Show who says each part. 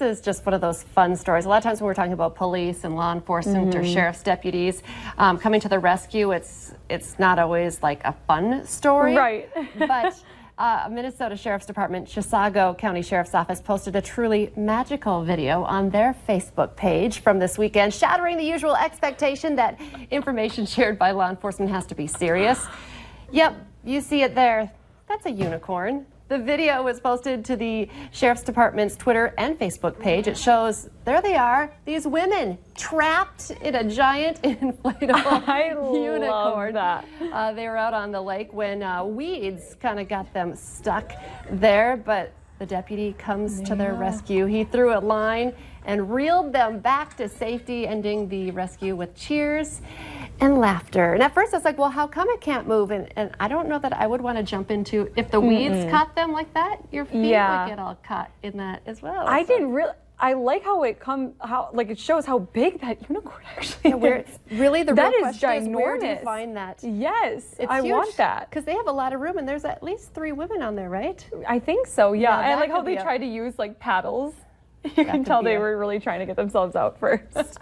Speaker 1: is just one of those fun stories. A lot of times when we're talking about police and law enforcement mm -hmm. or mm-hmm. sheriff's deputies um, coming to the rescue, it's it's not always like a fun story.
Speaker 2: Right.
Speaker 1: but uh, Minnesota Sheriff's Department, Chisago County Sheriff's Office posted a truly magical video on their Facebook page from this weekend, shattering the usual expectation that information shared by law enforcement has to be serious. Yep, you see it there. That's a unicorn. The video was posted to the Sheriff's Department's Twitter and Facebook page. It shows, there they are, these women trapped in a giant inflatable
Speaker 2: I
Speaker 1: unicorn.
Speaker 2: Love that.
Speaker 1: Uh, they were out on the lake when uh, weeds kind of got them stuck there, but the deputy comes yeah. to their rescue. He threw a line and reeled them back to safety, ending the rescue with cheers and laughter. And at first I was like, well, how come it can't move? And, and I don't know that I would want to jump into, if the weeds mm -mm. caught them like that, your feet yeah. would get all caught in that as well.
Speaker 2: I so. didn't really. I like how it come how like it shows how big that unicorn actually yeah,
Speaker 1: where, Really, the
Speaker 2: that
Speaker 1: real
Speaker 2: is ginormous.
Speaker 1: Is where do you find that?
Speaker 2: Yes, it's I huge, want that
Speaker 1: because they have a lot of room, and there's at least three women on there, right?
Speaker 2: I think so. Yeah, yeah I like how they try to use like paddles. You can tell they were really trying to get themselves out first.